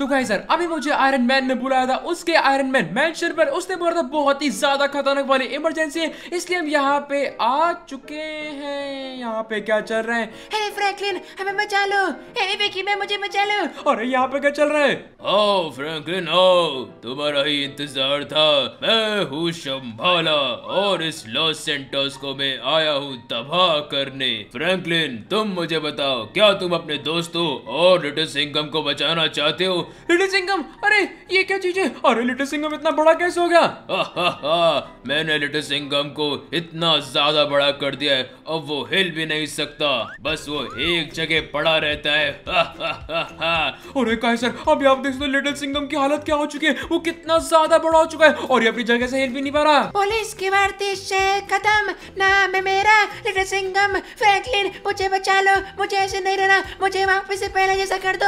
तो guys sir अभी मुझे आयरन मैन ने बुलाया था। उसके आयरन मैन मैंशन पर उसने बोला था बहुत ही ज़्यादा खतरनाक वाली इमरजेंसी है। इसलिए हम यहाँ पे आ चुके हैं। यहाँ पे क्या चल रहा है? फ्रैंकलिन हमें बचा लो। विकी मैं मुझे बचा लो। अरे यहाँ पे क्या चल रहा है? आओ फ्रैंकलिन आओ। तुम्हारा ही इंतज़ार था। मैं हूँ शंभाला और इस लॉस सेंटर्स को मैं आया हूँ तबाह करने। फ्रैंकलिन तुम मुझे बताओ क्या तुम अपने दोस्तों और लिटिल सिंगम को बचाना चाहते हो? लिटिल सिंगम अरे ये क्या चीज़ है? अरे लिटिल सिंगम इतना बड़ा कैसे हो गया? हा, हा, हा, मैंने लिटिल सिंगम को इतना ज़्यादा बड़ा कर दिया है अब वो हिल भी नहीं सकता। बस वो एक जगह पड़ा रहता है। अरे काय सर अभी आप देख सकते हो लिटिल सिंगम की हालत क्या हो चुकी है? वो कितना ज़्यादा बड़ा हो चुका है और ये अपनी जगह से हिल भी नहीं पा रहा। पुलिस की भर्ती से खत्म। नाम है मेरा लिटिल सिंगम फ्रैंकलिन मुझे बचा लो। मुझे ऐसे नहीं रहना। मुझे वापस से पहले जैसा कर दो।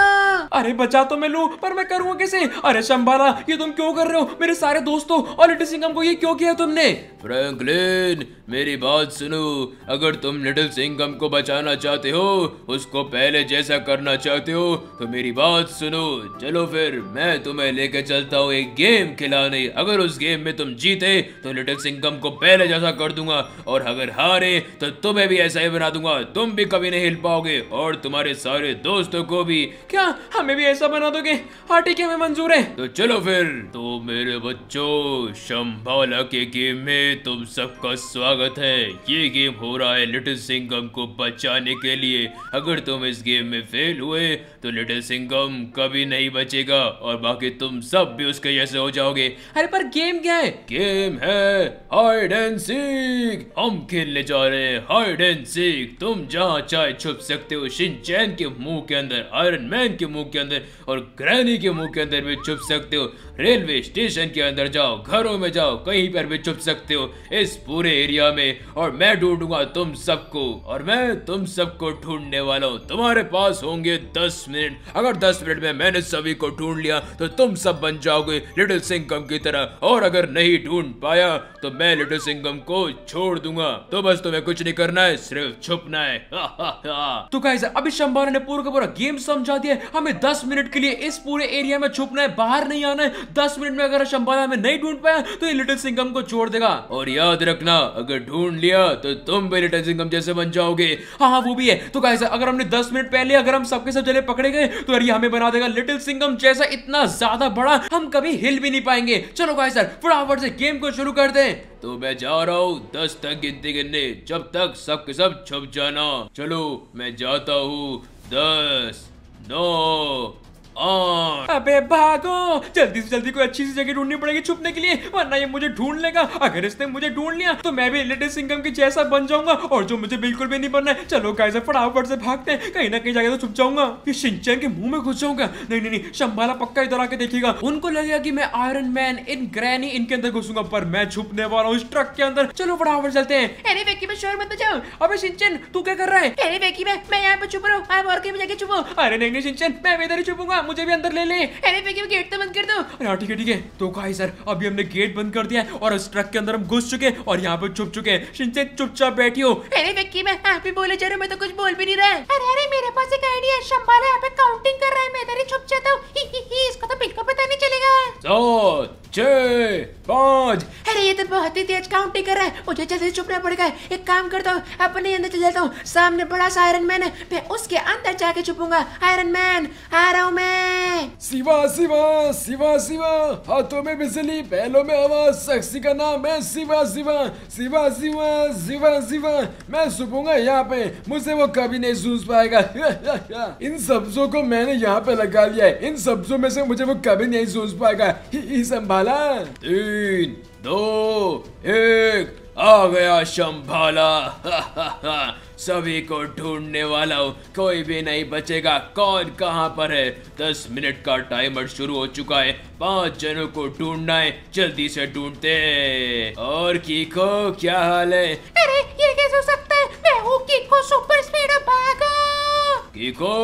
अरे बचा तो मैं लू पर मैं करूँगा कैसे? अरे शंबाला ये तुम क्यों कर रहे हो? मेरे सारे दोस्तों और लिटिल सिंगम को ये क्यों किया तुमने? फ्रैंकलिन मेरी बात सुनो। अगर तुम लिटिल सिंगम को बचाना चाहते हो उसको पहले जैसा करना चाहते हो तो मेरी बात सुनो। चलो फिर मैं तुम्हें लेके चलता हूँ एक गेम खिलाने। अगर उस गेम में तुम जीते तो लिटिल सिंगम को पहले जैसा कर दूँगा। और अगर हारे तो तुम्हें भी ऐसा ही बना दूँगा। तुम भी कभी नहीं हिल पाओगे और तुम्हारे सारे दोस्तों को भी। क्या? हमें भी ऐसा बना दोगे? हाँ ठीक है हमें मंजूर है। तो चलो फिर। तो मेरे बच्चों शंभाला के गेम में तुम सबका स्वागत है। ये गेम हो रहा है लिटिल सिंगम को बचाने के लिए। अगर तुम इस गेम में फेल हुए तो लिटिल सिंगम कभी नहीं बचेगा और बाकी तुम सब भी उसके जैसे हो जाओगे। अरे पर गेम क्या है? गेम है हाइड एंड सीक हम खेलने जा रहे हैं हाइड एंड सीक तुम जहाँ चाहे छुप सकते हो शिनचैन के मुँह के अंदर आयरन मैन के मुँह के अंदर और ग्रैनी के मुँह के अंदर भी छुप सकते हो। रेलवे स्टेशन के अंदर जाओ, घरों में जाओ, कहीं पर भी छुप सकते हो, इस पूरे एरिया में। और मैं ढूंढूँगा तुम सबको, और मैं तुम सबको ढूँढने वाला हूँ। तुम्हारे पास होंगे दस मिनट। अगर दस मिनट में मैंने सभी को ढूंढ लिया तो तुम सब बन जाओगे लिटिल सिंगम की तरह। और अगर नहीं ढूंढ पाया तो मैं लिटिल सिंगम को छोड़ दूँगा। तो बस तुम्हें कुछ नहीं करना है, सिर्फ़ छुपना है। तो गाइस अभी शंबाला ने पूरा का पूरा गेम समझा दिया हमें 10 मिनट के लिए इस पूरे एरिया में छुपना है, बाहर नहीं आना है। 10 मिनट में अगर शंबाला हमें नहीं ढूंढ पाया तो ये लिटिल सिंगम को छोड़ देगा। और याद रखना, अगर ढूंढ लिया तो तुम भी लिटिल सिंगम जैसे बन जाओगे। हाँ हाँ वो भी है। तो गाइस अगर हमने 10 मिनट पहले अगर हम सबके सब जले पकड़े गए तो ये हमें बना देगा लिटिल सिंगम जैसा इतना ज़्यादा बड़ा, हम कभी हिल भी नहीं पाएँगे। चलो गाइस सर फटाफट से गेम को शुरू कर दें तो मैं जा रहा हूँ, दस तक गिनती गिनने, जब तक सब के सब छुप जाना। चलो, मैं जाता हूँ। दस, नौ अबे भागो! जल्दी से जल्दी कोई अच्छी सी जगह ढूंढनी पड़ेगी छुपने के लिए वरना ये मुझे ढूंढ लेगा। अगर इसने मुझे ढूंढ लिया तो मैं भी लिटिल सिंगम के जैसा बन जाऊँगा और जो मुझे बिल्कुल भी नहीं बनना है। चलो गाइस फटाफट से भागते हैं। कहीं ना कहीं जाके तो छुप जाऊँगा। ये शिनचैन के मुँह में घुस जाऊँगा। नहीं नहीं नहीं शंभाला पक्का इधर आके देखेगा। उनको लगेगा कि मैं आयरन मैन इन ग्रैनी इनके अंदर घुसूँगा पर मैं छुपने वाला हूँ इस ट्रक के अंदर। चलो फटाफट चलते हैं। अरे विकी में शोर मत जाओ अबे शिनचैन तू क्या कर रहा है? अरे विकी में मैं यहाँ पे छुप रहा हूँ। आप और कहीं जाके छुपो। अरे नहीं नहीं शिनचैन मैं इधर ही छुपूँगा। मुझे भी अंदर ले ले। अरे विकी गेट तो बंद कर दो। अरे हाँ ठीक है ठीक है। तो कहा सर अभी हमने गेट बंद कर दिया है और उस ट्रक के अंदर हम घुस चुके और यहाँ पे छुप चुके हैं। शिनचैन चुपचाप बैठी हो अरे विक्की मैं आप ही बोले जा रहा हूँ मैं तो कुछ बोल भी नहीं रहा अरे अरे मेरे पास एक आइडिया है शंबाला यहाँ पे काउंटिंग कर रहा है मैं इधर ही छुप जाता हूँ। ही, ही, ही, इसको तो बिल्कुल पता नहीं चलेगा। बहुत ही तेज काउंटिंग कर रहा है। मुझे जल्दी छुपना पड़ेगा एक काम करता हूँ अपने अंदर चल जाता हूँ। सामने बड़ा सा आयरन मैन है। मैं उसके अंदर जाके छुपूँगा। आयरन मैन आ रहा हूँ मैं। शिवा शिवा शिवा शिवा हाथों में बिजली बैलों में आवाज़ शख्सी का नाम है शिवा शिवा शिवा शिवा शिवा शिवा। मैं सुपूँगा यहाँ पे। मुझसे वो कभी नहीं सूझ पाएगा। इन सब्जों को मैंने यहाँ पे लगा लिया है। इन सब्जों में से मुझे वो कभी नहीं सूझ पाएगा। ही, ही संभाला। तीन। दो एक आ गया शंभाला। सभी को ढूँढने वाला हूँ। कोई भी नहीं बचेगा। कौन कहाँ पर है? दस मिनट का टाइमर शुरू हो चुका है। पाँच जनों को ढूंढना है। जल्दी से ढूंढते और कीको क्या हाल है? अरे ये कैसे हो सकता है? मैं हूँ किको सुपर स्पीड भागो। कीको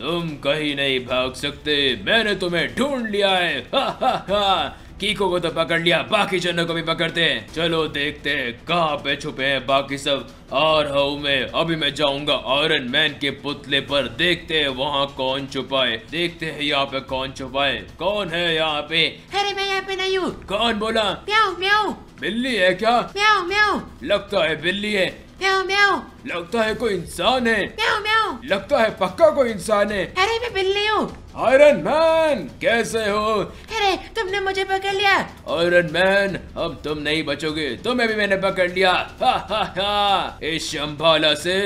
तुम कहीं नहीं भाग सकते। मैंने तुम्हें ढूंढ लिया है। हा, हा, हा। कीको को तो पकड़ लिया बाकी जनों को भी पकड़ते हैं। चलो देखते हैं कहाँ पे छुपे हैं बाकी सब। रहा हूँ मैं अभी मैं जाऊँगा आयरन मैन के पुतले पर। देखते हैं वहाँ कौन छुपाए। देखते हैं यहाँ पे कौन छुपाए। कौन है यहाँ पे? अरे मैं यहाँ पे नहीं हूँ। कौन बोला? म्याऊ म्याऊ। बिल्ली है क्या? म्याऊ म्याऊ। लगता है बिल्ली है। म्याऊ म्याऊ। लगता है कोई इंसान है। म्याऊ म्याऊ। लगता है पक्का कोई इंसान है। अरे मैं बिल्ली हूँ। आयरन मैन कैसे हो? अरे तुमने मुझे पकड़ लिया। आयरन मैन अब तुम नहीं बचोगे तुम्हें भी मैंने पकड़ लिया। हा हा हा। इस शंभाला से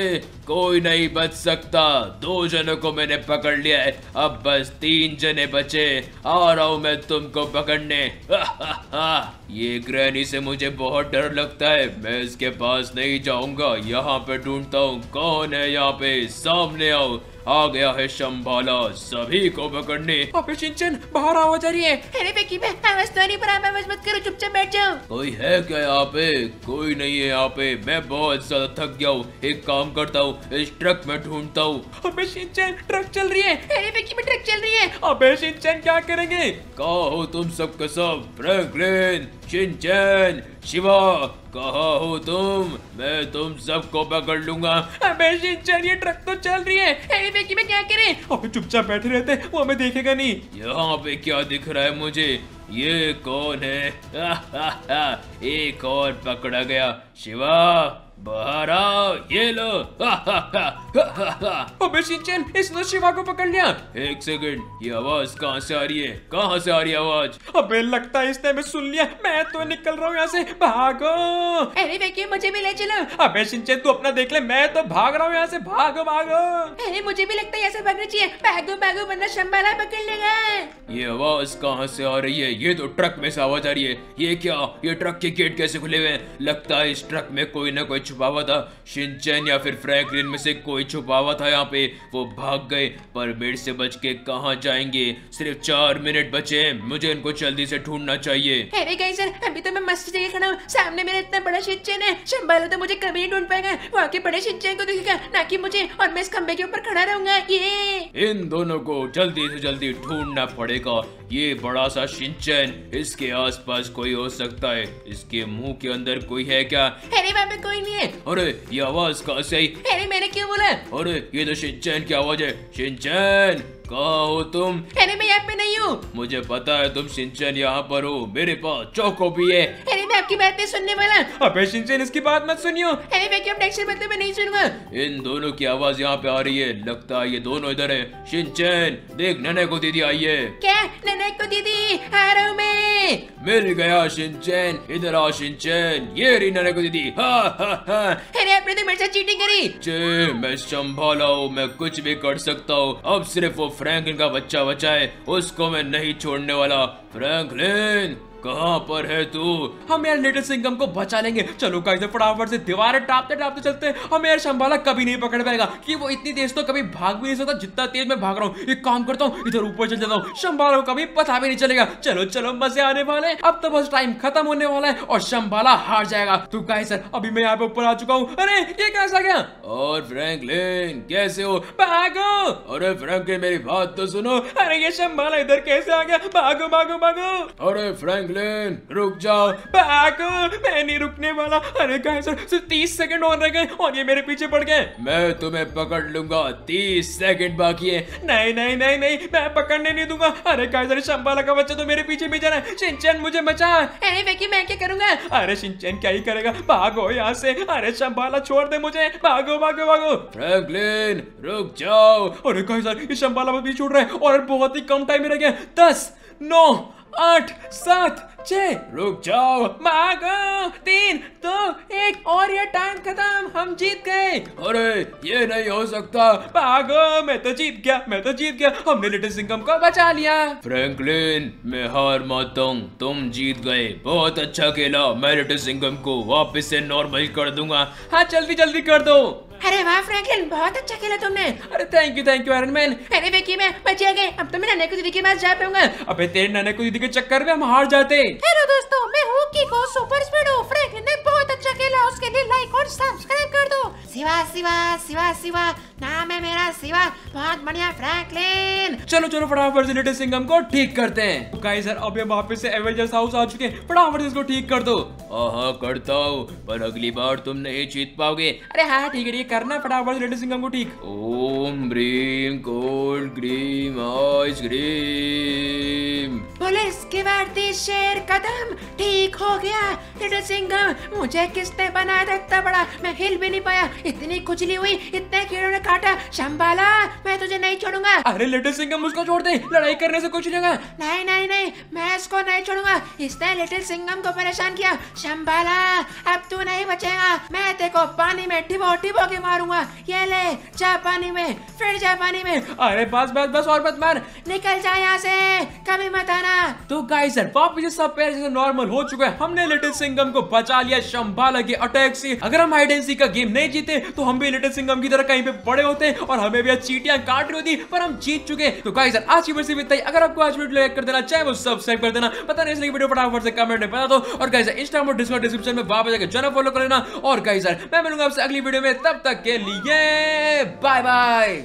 कोई नहीं बच सकता। दो जनों को मैंने पकड़ लिया है। अब बस तीन जने बचे। आ रहा हूँ मैं तुमको पकड़ने। हा हा हा। ये ग्रैनी से मुझे बहुत डर लगता है। मैं इसके पास नहीं जाऊँगा। यहाँ पे ढूंढता हूँ कौन है यहाँ पे। सामने आओ। आ गया है शंभाला सभी को पकड़ने। अबे शिनचैन बाहर आवाज़ आ रही है। अरे बेकी मैं आवाज़ तो नहीं पर आप आवाज़ मत करो चुपचाप बैठ जाओ। कोई है क्या यहाँ पे? कोई नहीं है यहाँ पे। मैं बहुत ज़्यादा थक गया हूँ। एक काम करता हूँ इस ट्रक में ढूंढता हूँ। अबे शिनचैन ट्रक चल रही है। अरे बेकी में ट्रक चल रही है। अबे शिनचैन क्या करेंगे? कहा हो तुम सब? के सब फ्रैंकलिन शिनचैन शिवा कहा हो तुम? मैं तुम सबको पकड़ लूँगा। अबे शिनचैन ये ट्रक तो चल रही है। बेकी में क्या करें? अबे चुपचाप बैठे रहते वो हमें देखेगा नहीं। यहाँ पे क्या दिख रहा है मुझे? ये कौन है? एक और पकड़ा गया। शिवा बाहर आओ ये लो। अबे शिनचैन इसने शिवा को पकड़ लिया। एक सेकंड ये आवाज़ कहाँ से आ रही है? कहाँ से आ रही है आवाज़? अबे लगता है इसने हमें सुन लिया। मैं तो निकल रहा हूँ यहाँ से। भागो। अरे बेकी मुझे भी ले चलो। अबे शिनचैन तू अपना देख ले। मैं तो भाग रहा हूँ यहाँ से। भागो भागो। अरे मुझे भी लगता है ऐसे भागना चाहिए। भागो भागो वरना शंबाला पकड़ लेगा। ये आवाज़ कहाँ से आ रही है? ये तो ट्रक में से आवाज़ आ रही है। ये क्या? ये ट्रक के गेट कैसे खुले हुए हैं? लगता है इस ट्रक में कोई ना कोई छुपा हुआ था। शिनचैन या फिर फ्रैंकलिन में से कोई छुपा हुआ था यहाँ पे? वो भाग गए पर मेरे से बच के कहाँ जाएँगे? सिर्फ़ चार मिनट बचे हैं। मुझे इनको जल्दी से ढूंढना चाहिए। अरे गाइस सर अभी तो मैं मस्त जगह खड़ा हूँ। सामने मेरा इतना बड़ा शिनचैन है। शंबाला तो मुझे कभी नहीं ढूंढ पाएगा। वहाँ के बड़े शिनचैन को दिखेगा ना कि मुझे। और मैं इस खंबे के ऊपर खड़ा रहूँगा। ये। इन दोनों को जल्दी से जल्दी ढूंढना पड़ेगा। ये बड़ा सा शिनचैन इसके आसपास कोई हो सकता है। इसके मुँह के अंदर कोई है क्या? अरे पे कोई नहीं है। अरे ये आवाज़ कहा से आई? अरे मैंने क्यों बोला? अरे ये तो शिनचैन की आवाज़ है। शिनचैन! कहाँ हो तुम। अरे मैं यहाँ पे नहीं हूँ। मुझे पता है तुम शिनचैन यहाँ पर हो। मेरे पास चौको भी है। अरे मैं आपकी बात नहीं सुनने वाला अबे शिनचैन इसकी बात मत सुनियो। अरे मैं क्यों टेंशन मत मैं नहीं सुनूँगा? इन दोनों की आवाज़ यहाँ पे आ रही है। लगता है ये दोनों इधर है। शिनचैन देख नने को दीदी आई है। क्या? ननक को दीदी आ रहा हूँ मैं। मिल गया शिनचैन इधर आ शिनचैन ये रही नने को दीदी। हा हा हा। अरे आपने तो मेरे साथ चीटिंग करी। मैं संभाला हूँ मैं कुछ भी कर सकता हूँ। अब सिर्फ़ वो फ्रैंकलिन का बच्चा बचा है उसको मैं नहीं छोड़ने वाला। फ्रैंकलिन! कहाँ पर है तू? हम यार लिटिल सिंगम को बचा लेंगे। चलो गाइस फटाफट से दीवारें टापते टापते चलते हैं। हमें यार शंबाला कभी नहीं पकड़ पाएगा कि वो इतनी तेज तो कभी भाग भी नहीं सकता जितना तेज मैं भाग रहा हूँ। एक काम करता हूँ इधर ऊपर चल जाता हूँ। शंबाला को कभी पता भी नहीं चलेगा। चलो चलो मज़े आने वाले। अब तो बस टाइम खत्म होने वाला है और शंबाला हार जाएगा। तो गाइस सर अभी मैं यहाँ पे ऊपर आ चुका हूँ। अरे ये कैसा गया? और फ्रैंकलिन कैसे हो? भागो! अरे फ्रैंकलिन मेरी बात तो सुनो। अरे ये शंबाला इधर कैसे आ गया? भागो भागो भागो! अरे फ्रैंकलिन रुक जाओ। भागो मैं नहीं रुकने वाला। अरे गाइस सिर्फ़ तीस सेकंड और रह गए और ये मेरे पीछे पड़ गए। मैं तुम्हें पकड़ लूँगा। तीस सेकंड बाकी है। नहीं नहीं नहीं नहीं, मैं पकड़ने नहीं दूँगा। अरे काइजर शंबाला का बच्चा तो मेरे पीछे भी जा रहा है। शिनचैन, मुझे बचा। अरे बेकी मैं क्या करूँगा? अरे शिनचैन क्या ही करेगा? भागो यहाँ से। अरे शंबाला छोड़ दे मुझे। भागो भागो भागो। फ्रैंकलिन रुक जाओ। अरे काइजर ये शंबाला भी छूट रहा है और बहुत ही कम टाइम में रह गया। दस, नौ आठ सात छह रुक जाओ। भागो तीन दो एक और ये टाइम खत्म। हम जीत गए। अरे ये नहीं हो सकता। भागो मैं तो जीत गया मैं तो जीत गया। हमने लिटिल सिंगम को बचा लिया। फ्रैंकलिन मैं हार मानता हूँ। तुम जीत गए। बहुत अच्छा खेला। मैं लिटिल सिंगम को वापस से नॉर्मल कर दूँगा। हाँ जल्दी जल्दी कर दो। अरे वाह फ्रैंकलिन बहुत अच्छा खेला तुमने। अरे thank you thank you Iron Man अरे बेकी मैं बचे गए अब तो मैं नन्हे को दीदी के पास जा पाऊँगा। अबे तेरे नाने को दीदी के चक्कर में हम हार जाते। हेलो दोस्तों, मैं हूँ की को सुपर स्पीड हूँ ने बहुत अच्छा खेला, उसके लिए लाइक और सब्सक्राइब कर दो। सिवा सिवा सिवा शिवा नाम है मेरा शिवा बहुत बढ़िया फ्रैंकलिन। चलो चलो फटाफट से लेटेस्ट सिंगम को ठीक करते हैं। गाइस सर अब हम वापस से एवेंजर्स हाउस आ चुके हैं। फटाफट इसको ठीक कर दो। हाँ करता हूँ पर अगली बार तुम नहीं जीत पाओगे। अरे हाँ ठीक है ठीक है करना फटाफट से लेटेस्ट सिंगम को ठीक। ओम brim cold cream ice cream police की वर्दी शेर कदम ठीक हो गया। लिटिल सिंघम मुझे किसने बनाया था इतना बड़ा? मैं हिल भी नहीं पाया। इतनी खुजली हुई इतने कीड़ों ने काटा शंबाला मैं तुझे नहीं छोड़ूँगा। अरे लेटेस्ट सिंगम उसको छोड़ दे। लड़ाई करने से कुछ नहीं होगा। नहीं नहीं नहीं मैं इसको नहीं छोड़ूँगा। इसने लिटिल सिंघम को परेशान किया। शंबाला अब तू नहीं बचेगा। मैं तेरे को पानी में टिबो टिबो के मारूँगा। ये ले जा पानी में फिर जा पानी में। अरे बस बस बस और मत मार। निकल जा यहाँ से। कभी मत आना। तो गाइस सर वापस सब पैर जैसे नॉर्मल हो चुका है। हमने लिटिल सिंगम को बचा लिया शंबाला के अटैक से। अगर हम हाइड एंड सीक का गेम नहीं जीते तो हम भी लिटिल सिंगम की तरह कहीं पे पड़े होते और हमें भी चीटियाँ काट रही होती पर हम जीत चुके तो गाइस आज की वीडियो इतना ही। अगर आपको आज वीडियो लाइक कर देना, चाहे वो सब्सक्राइब कर देना, पता नहीं इसलिए वीडियो फटाफट से कमेंट में बता दो। और गाइस इंस्टाग्राम और डिस्कॉर्ड डिस्क्रिप्शन में वापस जाकर चैनल फॉलो कर लेना। और गाइस मैं मिलूँगा आपसे अगली वीडियो में। तब तक के लिए बाय बाय